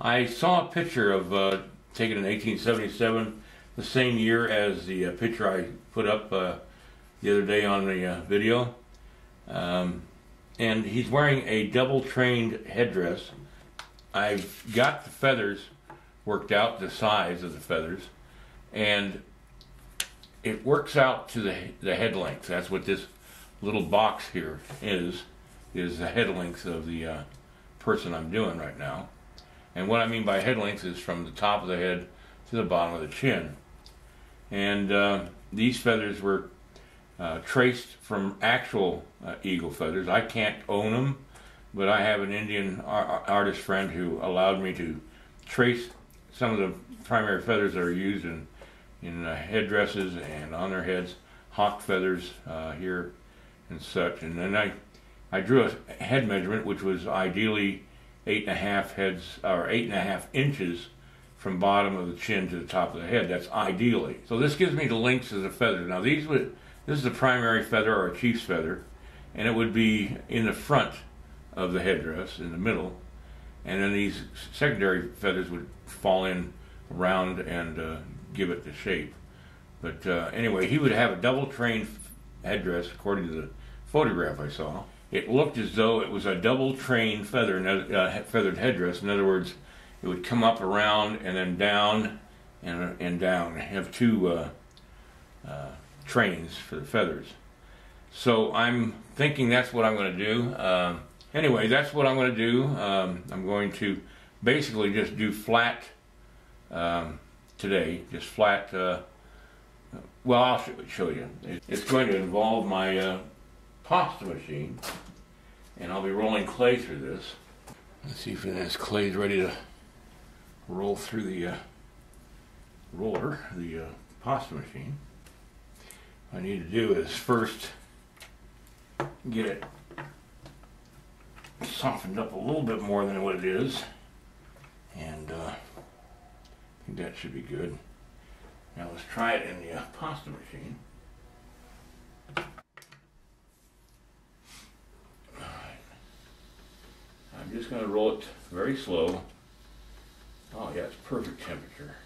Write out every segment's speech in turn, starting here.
I saw a picture of uh, taken in 1877, the same year as the uh, picture I put up uh, the other day on the uh, video. Um, and he's wearing a double trained headdress. I've got the feathers worked out, the size of the feathers, and it works out to the, the head length. That's what this little box here is, is the head length of the uh, person I'm doing right now. And what I mean by head length is from the top of the head to the bottom of the chin. And uh, these feathers were uh, traced from actual uh, eagle feathers. I can't own them, but I have an Indian ar- artist friend who allowed me to trace some of the primary feathers that are used in in uh, headdresses and on their heads, hawk feathers uh, here and such. And then I I drew a head measurement, which was ideally eight and a half heads or eight and a half inches from bottom of the chin to the top of the head. That's ideally. So this gives me the lengths of the feathers. Now these would this is the primary feather or a chief's feather, and it would be in the front of the headdress in the middle, and then these secondary feathers would fall in around and uh, give it the shape. But uh, anyway, he would have a double trained headdress according to the photograph I saw it looked as though it was a double train feather, uh, feathered headdress. In other words, it would come up around and then down and, and down. Have two uh, uh, trains for the feathers. So I'm thinking that's what I'm going to do. Um, anyway, that's what I'm going to do. Um, I'm going to basically just do flat um, today, just flat. Uh, well, I'll show you. It's going to involve my uh, pasta machine. And I'll be rolling clay through this. Let's see if this clay ready to roll through the uh, roller, the uh, pasta machine. What I need to do is first get it softened up a little bit more than what it is. And uh, I think that should be good. Now let's try it in the uh, pasta machine. I'm just going to roll it very slow. Oh yeah, it's perfect temperature.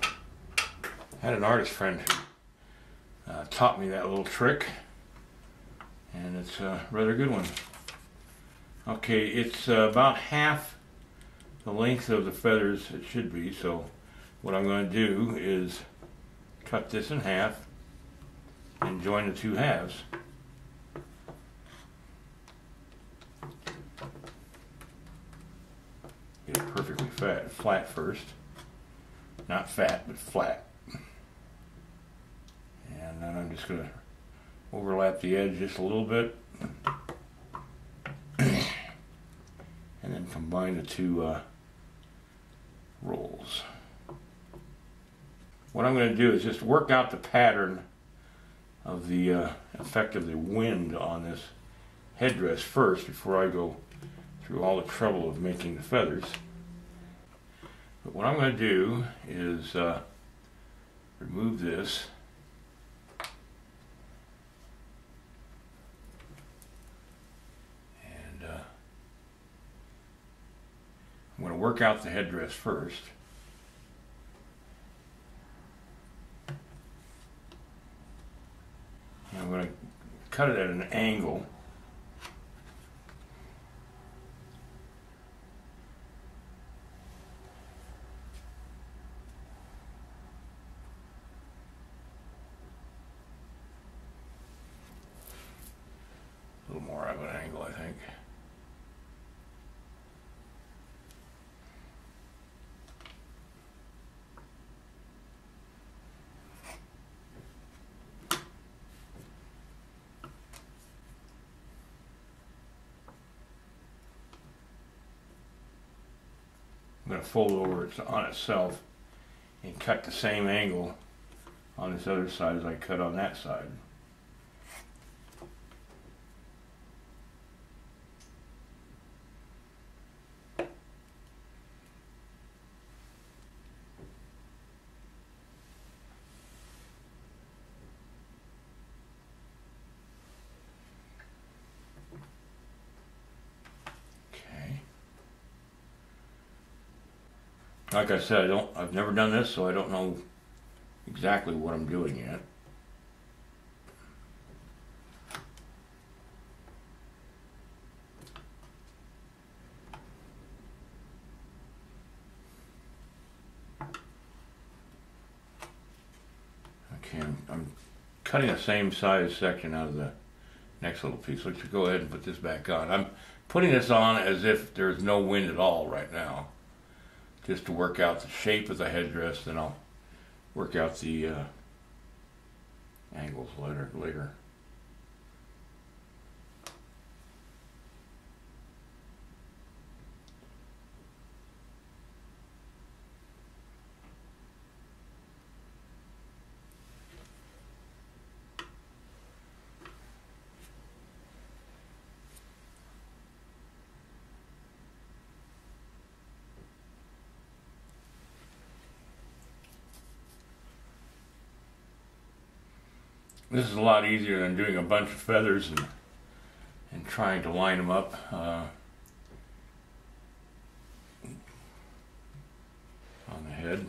I had an artist friend who uh, taught me that little trick, and it's a rather good one. Okay, it's uh, about half the length of the feathers it should be, so what I'm going to do is cut this in half and join the two halves. Get it perfectly fat, flat first. Not fat, but flat. And then I'm just going to overlap the edge just a little bit. Combine the two uh, rolls. What I'm going to do is just work out the pattern of the uh, effect of the wind on this headdress first before I go through all the trouble of making the feathers. But what I'm going to do is uh, remove this I'm going to work out the headdress first. I'm going to cut it at an angle. A little more of an angle, I think. Going to fold over it on itself and cut the same angle on this other side as I cut on that side. Like I said, I don't, I've never done this, so I don't know exactly what I'm doing yet. Okay, I'm, I'm cutting the same size section out of the next little piece. Let's go ahead and put this back on. I'm putting this on as if there's no wind at all right now, just to work out the shape of the headdress. Then I'll work out the uh, angles later. Later. This is a lot easier than doing a bunch of feathers and and trying to line them up. Uh, on the head.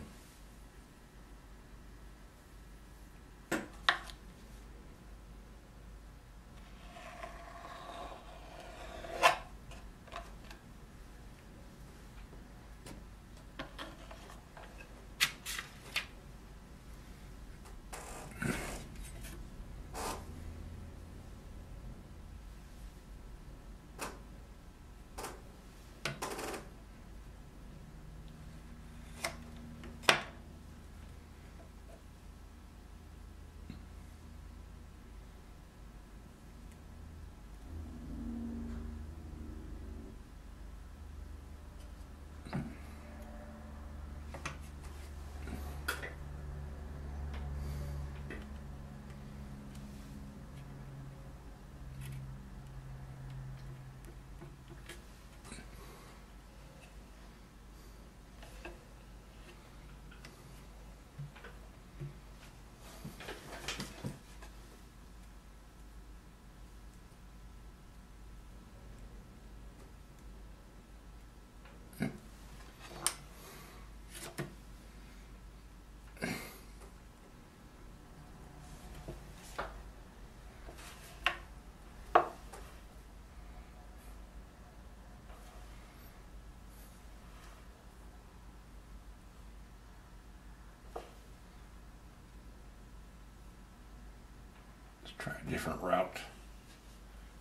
Try a different route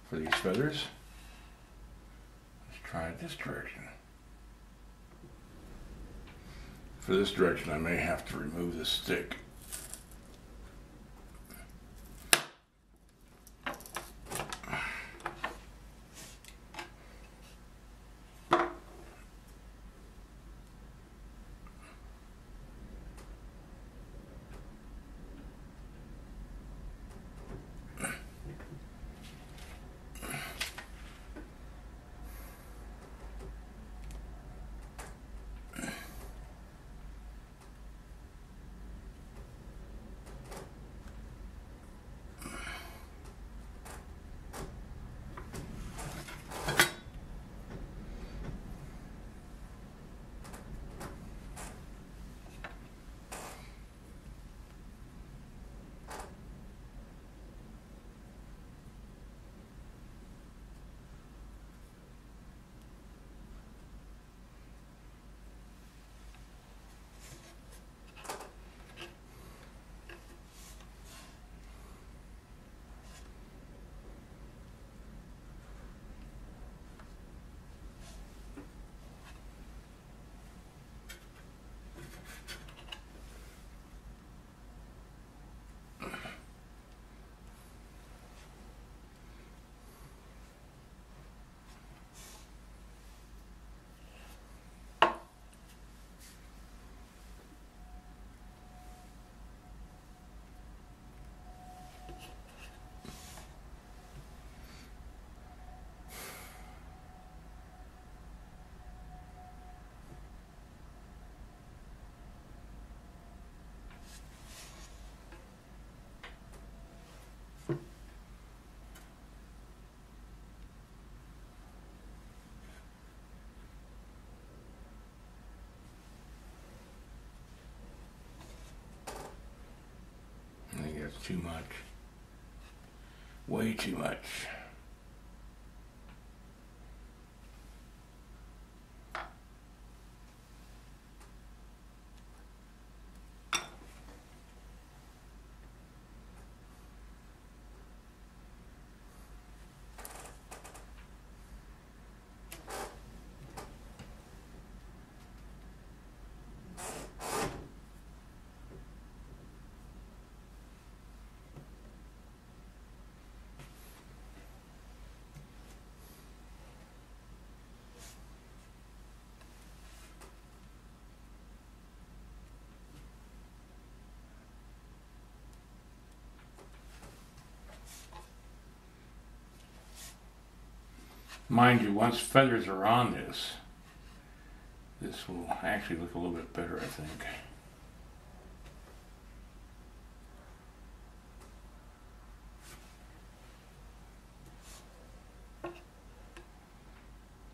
for these feathers. Let's try this direction. For this direction, I may have to remove the stick. Too much. Way too much. Mind you, once feathers are on this, this will actually look a little bit better, I think.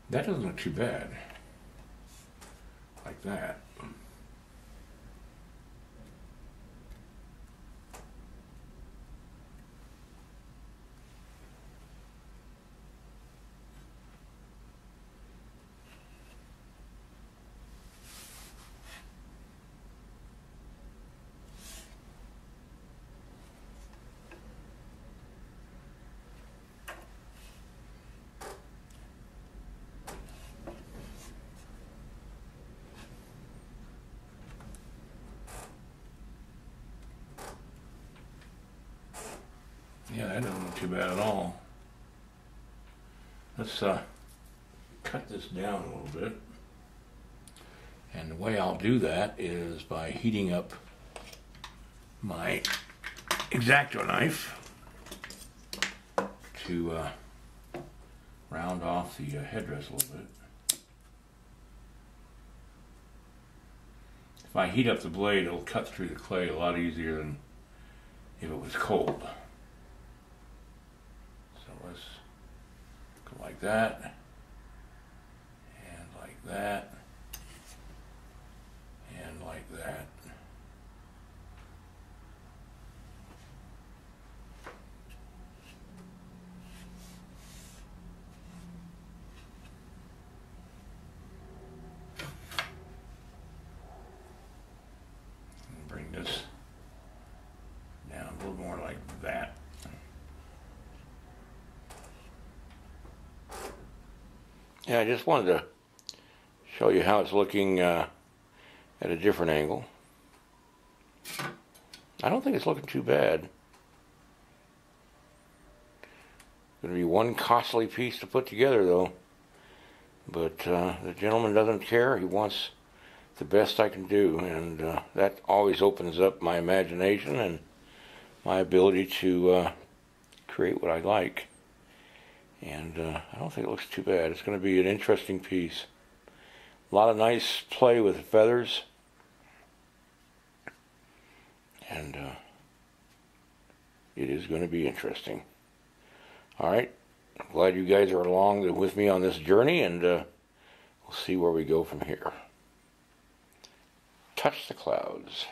That doesn't look too bad. Like that. Yeah, that doesn't look too bad at all. Let's uh, cut this down a little bit. And the way I'll do that is by heating up my X-Acto knife to uh, round off the uh, headdress a little bit. If I heat up the blade, it'll cut through the clay a lot easier than if it was cold. So let's go like that, and like that, and like that. Bring this down a little more like that. Yeah, I just wanted to show you how it's looking uh, at a different angle. I don't think it's looking too bad. Going to be one costly piece to put together, though. But uh, the gentleman doesn't care. He wants the best I can do, and uh, that always opens up my imagination and my ability to uh, create what I like. And uh, I don't think it looks too bad. It's going to be an interesting piece. A lot of nice play with feathers. And uh, it is going to be interesting. All right. I'm glad you guys are along with me on this journey, and uh, we'll see where we go from here. Touch the clouds.